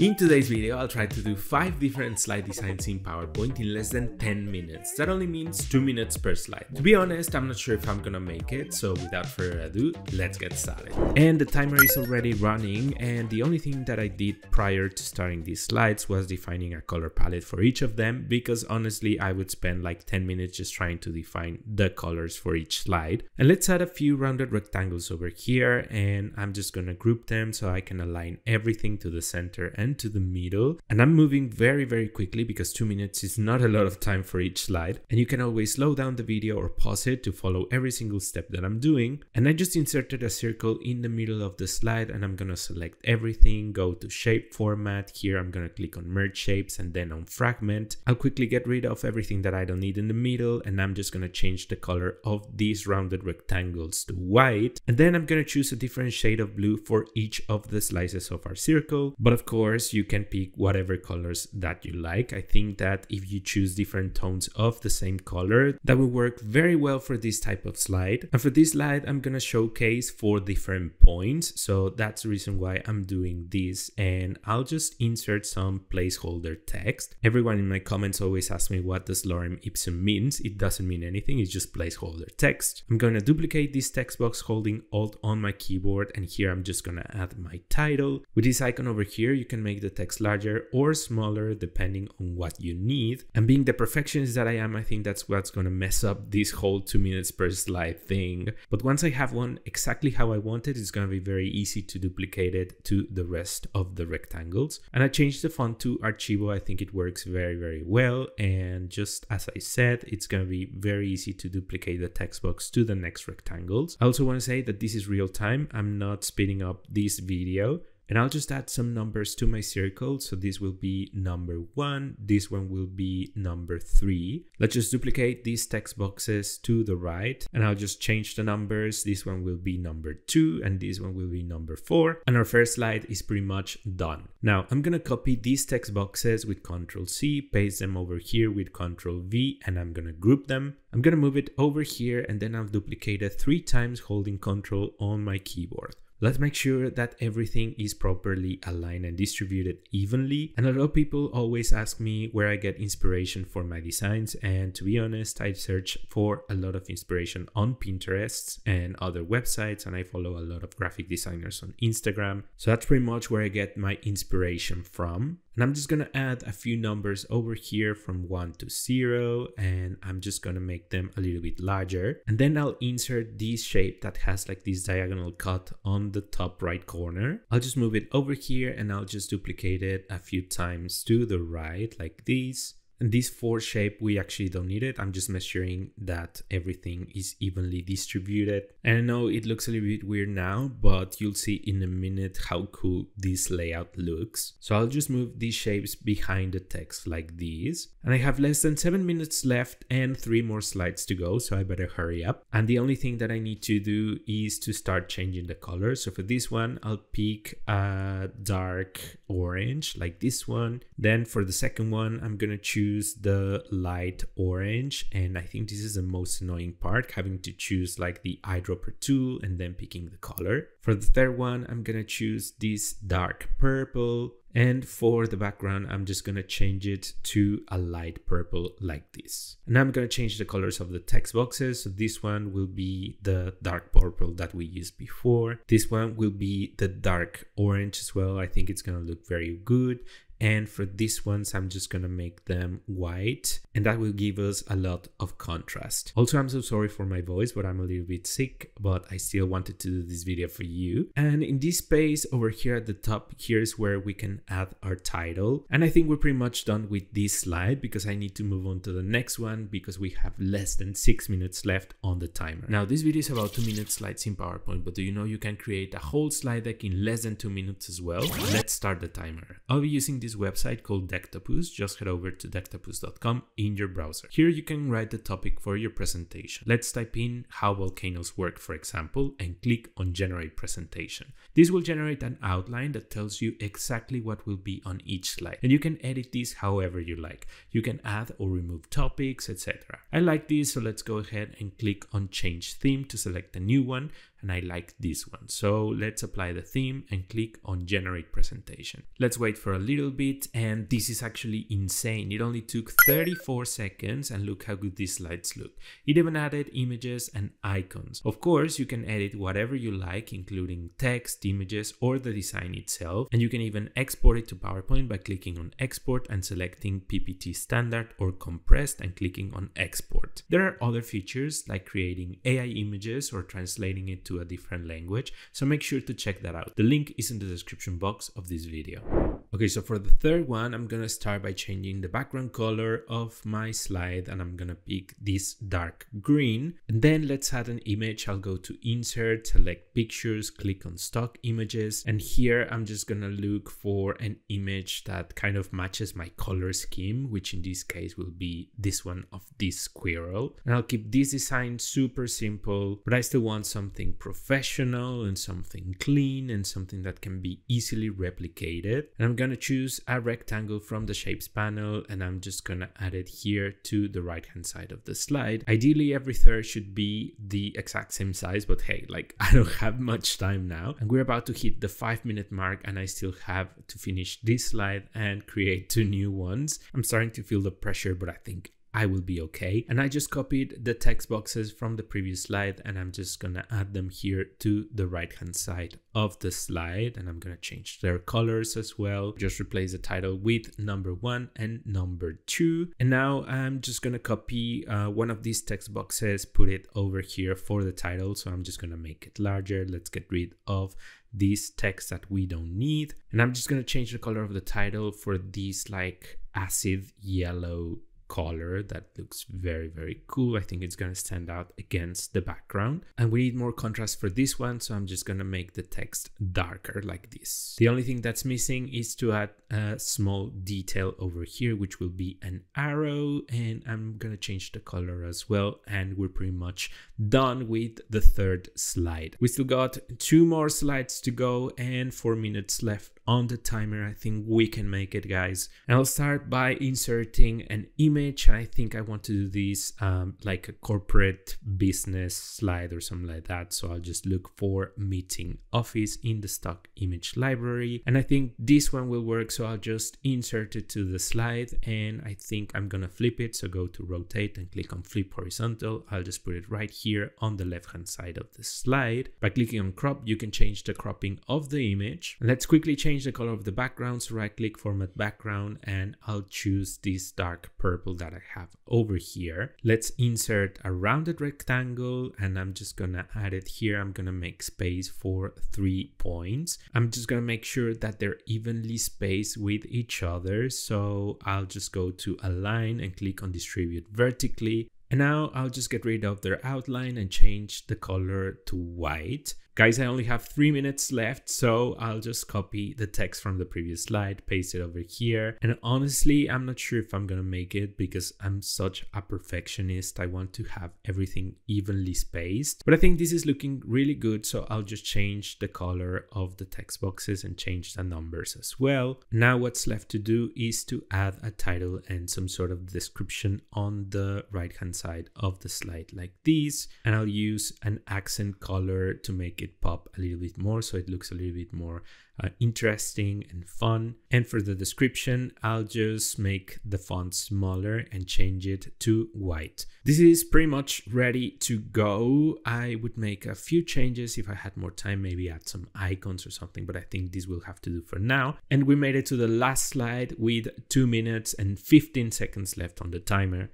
In today's video, I'll try to do 5 different slide designs in PowerPoint in less than 10 minutes. That only means 2 minutes per slide. To be honest, I'm not sure if I'm gonna make it, so without further ado, let's get started. And the timer is already running, and the only thing that I did prior to starting these slides was defining a color palette for each of them, because honestly, I would spend like 10 minutes just trying to define the colors for each slide. And let's add a few rounded rectangles over here, and I'm just gonna group them so I can align everything to the center and to the middle. And I'm moving very, very quickly because two minutes is not a lot of time for each slide. And you can always slow down the video or pause it to follow every single step that I'm doing. And I just inserted a circle in the middle of the slide and I'm gonna select everything, go to shape format. Here I'm gonna click on merge shapes and then on fragment. I'll quickly get rid of everything that I don't need in the middle and I'm just gonna change the color of these rounded rectangles to white. And then I'm gonna choose a different shade of blue for each of the slices of our circle. But of course, you can pick whatever colors that you like. I think that if you choose different tones of the same color, that will work very well for this type of slide. And for this slide, I'm gonna showcase four different points. So that's the reason why I'm doing this. And I'll just insert some placeholder text. Everyone in my comments always asks me what does lorem ipsum means. It doesn't mean anything, it's just placeholder text. I'm gonna duplicate this text box holding Alt on my keyboard. And here I'm just gonna add my title. With this icon over here, you can make make the text larger or smaller depending on what you need. And being the perfectionist that I am, I think that's what's going to mess up this whole two minutes per slide thing. But once I have one exactly how I want it, it's going to be very easy to duplicate it to the rest of the rectangles. And I changed the font to Archivo. I think it works very, very well. And just as I said, it's going to be very easy to duplicate the text box to the next rectangles. I also want to say that this is real time. I'm not speeding up this video. And I'll just add some numbers to my circle. So this will be number one. This one will be number three. Let's just duplicate these text boxes to the right. And I'll just change the numbers. This one will be number two and this one will be number four. And our first slide is pretty much done. Now I'm to copy these text boxes with Control C, paste them over here with Control V, and I'm to group them. I'm to move it over here and then I'll duplicate it three times holding Control on my keyboard. Let's make sure that everything is properly aligned and distributed evenly. And a lot of people always ask me where I get inspiration for my designs. And to be honest, I search for a lot of inspiration on Pinterest and other websites. And I follow a lot of graphic designers on Instagram. So that's pretty much where I get my inspiration from. And I'm just going to add a few numbers over here from 1 to 0 and I'm just going to make them a little bit larger. And then I'll insert this shape that has like this diagonal cut on the top right corner. I'll just move it over here and I'll just duplicate it a few times to the right like this. And this four shape, we actually don't need it. I'm just measuring that everything is evenly distributed. And I know it looks a little bit weird now, but you'll see in a minute how cool this layout looks. So I'll just move these shapes behind the text like this. And I have less than seven minutes left and three more slides to go, so I better hurry up. And the only thing that I need to do is to start changing the color. So for this one, I'll pick a dark orange like this one. Then for the second one, I'm gonna choose choose the light orange and I think this is the most annoying part having to choose like the eyedropper tool and then picking the color. For the third one I'm gonna choose this dark purple and for the background I'm just gonna change it to a light purple like this. And I'm gonna change the colors of the text boxes. So this one will be the dark purple that we used before. This one will be the dark orange as well. I think it's gonna look very good and for these ones I'm just gonna make them white and that will give us a lot of contrast. Also I'm so sorry for my voice but I'm a little bit sick but I still wanted to do this video for you. And in this space over here at the top here's where we can add our title and I think we're pretty much done with this slide because I need to move on to the next one because we have less than 6 minutes left on the timer. Now this video is about 2 minute slides in PowerPoint but do you know you can create a whole slide deck in less than 2 minutes as well? Let's start the timer. I'll be using this this website called Decktopus, just head over to decktopus.com in your browser. Here you can write the topic for your presentation. Let's type in how volcanoes work, for example, and click on generate presentation. This will generate an outline that tells you exactly what will be on each slide. And you can edit this however you like. You can add or remove topics, etc. I like this, so let's go ahead and click on change theme to select a new one and I like this one. So let's apply the theme and click on generate presentation. Let's wait for a little bit and this is actually insane. It only took 34 seconds and look how good these slides look. It even added images and icons. Of course, you can edit whatever you like, including text, images, or the design itself. And you can even export it to PowerPoint by clicking on export and selecting PPT standard or compressed and clicking on export. There are other features like creating AI images or translating it to a different language, so make sure to check that out. The link is in the description box of this video. Okay, so for the third one, I'm gonna start by changing the background color of my slide and I'm gonna pick this dark green. And then let's add an image. I'll go to insert, select pictures, click on stock images. And here I'm just gonna look for an image that kind of matches my color scheme, which in this case will be this one of this squirrel. And I'll keep this design super simple, but I still want something professional and something clean and something that can be easily replicated. And I'm gonna choose a rectangle from the shapes panel and I'm just gonna add it here to the right hand side of the slide. Ideally every third should be the exact same size, but hey, like I don't have much time now. And we're about to hit the five minute mark and I still have to finish this slide and create two new ones. I'm starting to feel the pressure, but I think I will be okay. And I just copied the text boxes from the previous slide and I'm just gonna add them here to the right hand side of the slide and I'm gonna change their colors as well. Just replace the title with number one and number two. And now I'm just gonna copy uh, one of these text boxes, put it over here for the title. So I'm just gonna make it larger. Let's get rid of these text that we don't need. And I'm just gonna change the color of the title for these like acid yellow color that looks very very cool. I think it's going to stand out against the background. And we need more contrast for this one so i'm just going to make the text darker like this. The only thing that's missing is to add a small detail over here which will be an arrow and i'm going to change the color as well and we're pretty much done with the third slide. We still got two more slides to go and four minutes left on the timer. I think we can make it, guys. And I'll start by inserting an image. I think I want to do this um, like a corporate business slide or something like that. So I'll just look for meeting office in the stock image library. And I think this one will work. So I'll just insert it to the slide and I think I'm gonna flip it. So go to rotate and click on flip horizontal. I'll just put it right here on the left hand side of the slide. By clicking on crop, you can change the cropping of the image. Let's quickly change change the color of the background. So right click format background and I'll choose this dark purple that I have over here. Let's insert a rounded rectangle and I'm just gonna add it here. I'm gonna make space for three points. I'm just gonna make sure that they're evenly spaced with each other. So I'll just go to align and click on distribute vertically. And now I'll just get rid of their outline and change the color to white. Guys, I only have three minutes left, so I'll just copy the text from the previous slide, paste it over here. And honestly, I'm not sure if I'm gonna make it because I'm such a perfectionist. I want to have everything evenly spaced. But I think this is looking really good, so I'll just change the color of the text boxes and change the numbers as well. Now what's left to do is to add a title and some sort of description on the right hand side of the slide like this. And I'll use an accent color to make it it pop a little bit more so it looks a little bit more uh, interesting and fun. And for the description, I'll just make the font smaller and change it to white. This is pretty much ready to go. I would make a few changes if I had more time, maybe add some icons or something, but I think this will have to do for now. And we made it to the last slide with 2 minutes and 15 seconds left on the timer.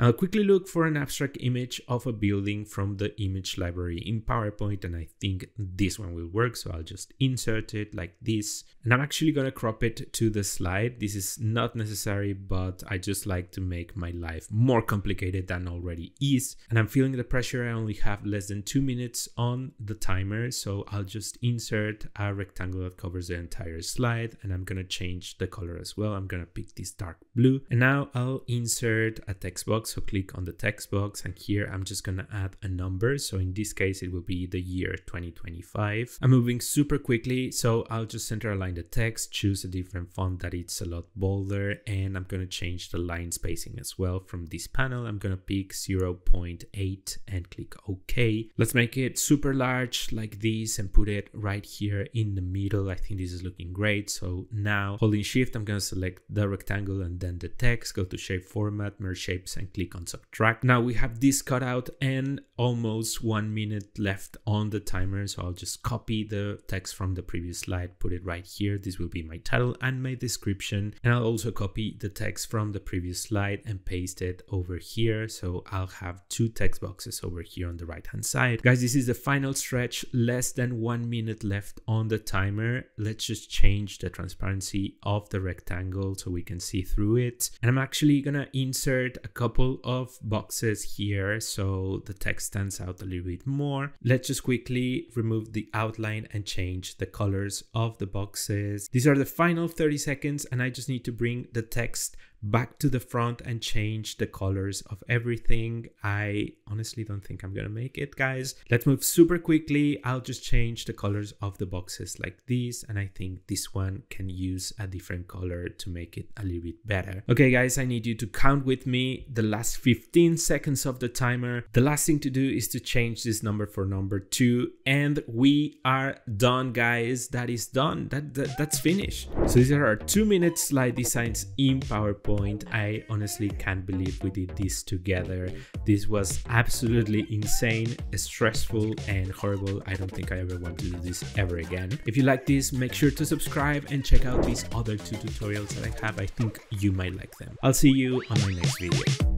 I'll quickly look for an abstract image of a building from the image library in PowerPoint and I think this one will work so I'll just insert it like this and I'm actually gonna crop it to the slide. This is not necessary but I just like to make my life more complicated than already is and I'm feeling the pressure I only have less than two minutes on the timer so I'll just insert a rectangle that covers the entire slide and I'm gonna change the color as well. I'm gonna pick this dark blue and now I'll insert a text box So click on the text box and here I'm just gonna add a number. So in this case, it will be the year 2025. I'm moving super quickly. So I'll just center align the text, choose a different font that it's a lot bolder and I'm gonna change the line spacing as well. From this panel, I'm gonna pick 0.8 and click OK. Let's make it super large like this and put it right here in the middle. I think this is looking great. So now holding shift, I'm gonna select the rectangle and then the text, go to shape format, merge shapes and click on subtract. Now we have this cut out and almost one minute left on the timer. So I'll just copy the text from the previous slide, put it right here. This will be my title and my description. And I'll also copy the text from the previous slide and paste it over here. So I'll have two text boxes over here on the right hand side. Guys, this is the final stretch, less than one minute left on the timer. Let's just change the transparency of the rectangle so we can see through it. And I'm actually gonna insert a couple of boxes here so the text stands out a little bit more. Let's just quickly remove the outline and change the colors of the boxes. These are the final 30 seconds and I just need to bring the text back to the front and change the colors of everything. I honestly don't think I'm gonna make it, guys. Let's move super quickly. I'll just change the colors of the boxes like this, and I think this one can use a different color to make it a little bit better. Okay, guys, I need you to count with me the last 15 seconds of the timer. The last thing to do is to change this number for number two, and we are done, guys. That is done. That, that that's finished. So these are our two minute slide designs in PowerPoint point. I honestly can't believe we did this together. This was absolutely insane, stressful, and horrible. I don't think I ever want to do this ever again. If you like this, make sure to subscribe and check out these other two tutorials that I have. I think you might like them. I'll see you on my next video.